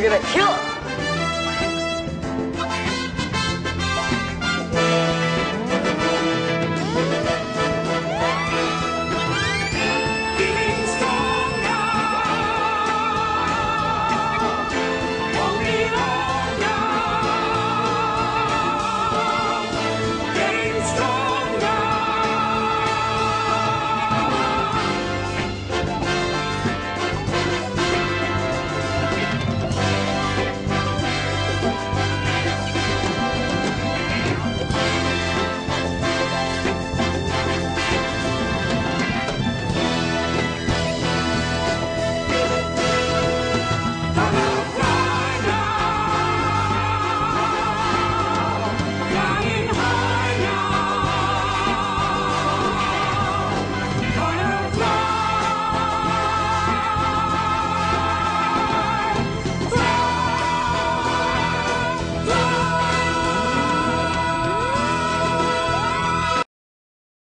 you're gonna kill him.